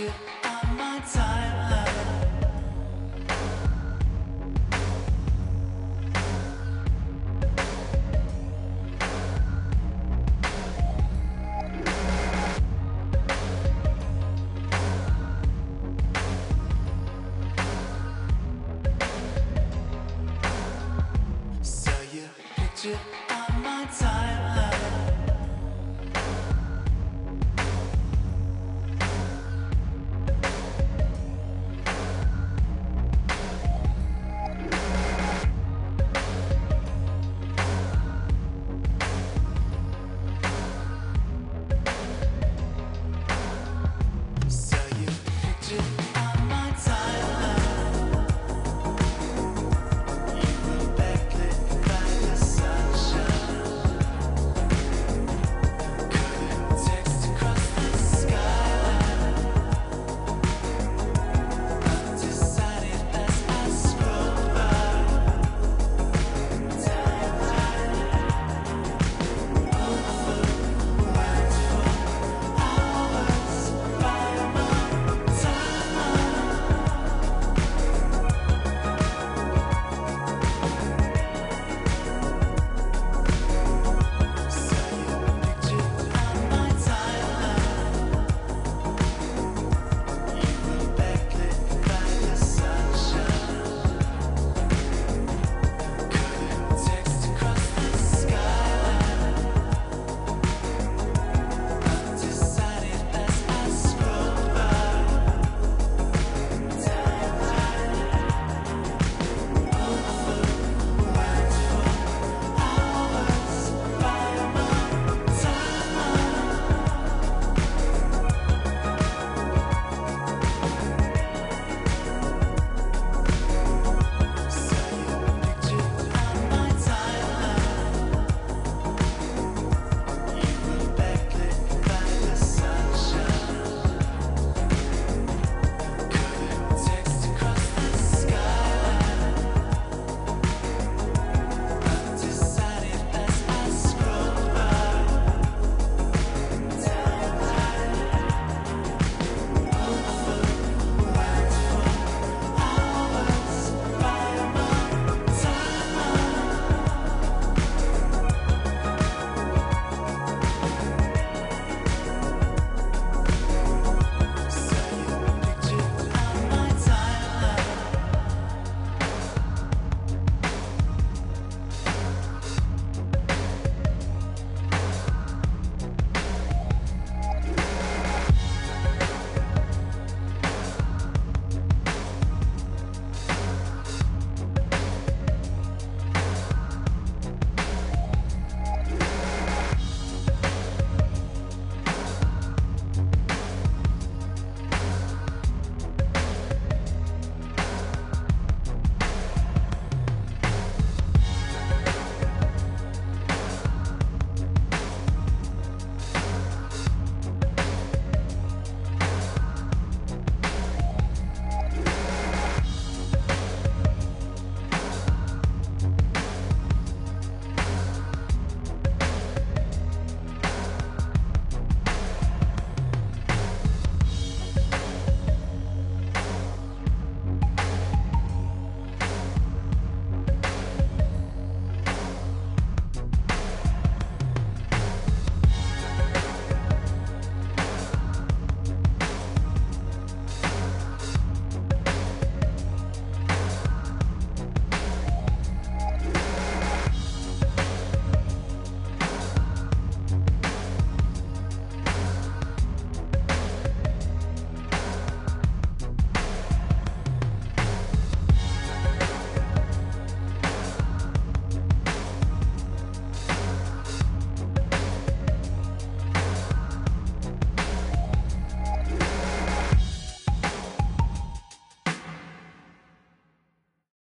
you on my time.